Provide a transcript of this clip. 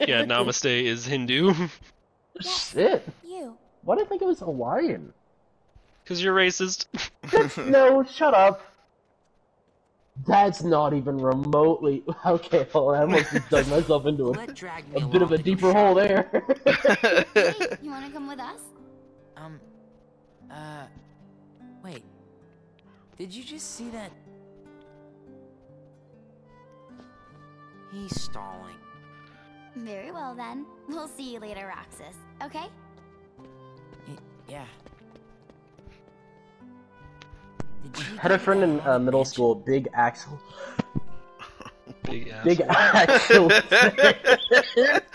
yeah, Namaste is Hindu. Shit. You. Why did I think it was Hawaiian? Because you're racist. no, shut up. That's not even remotely. Okay, well, I almost just dug myself into a, Let drag me a bit of a deeper hole shopping. there. Hey, you wanna come with us? Um, uh, wait. Did you just see that? He's stalling. Very well then. We'll see you later, Roxas. Okay? Y- yeah. Did Had a friend in uh, middle school, Big Axel. Big ass. Big Axel.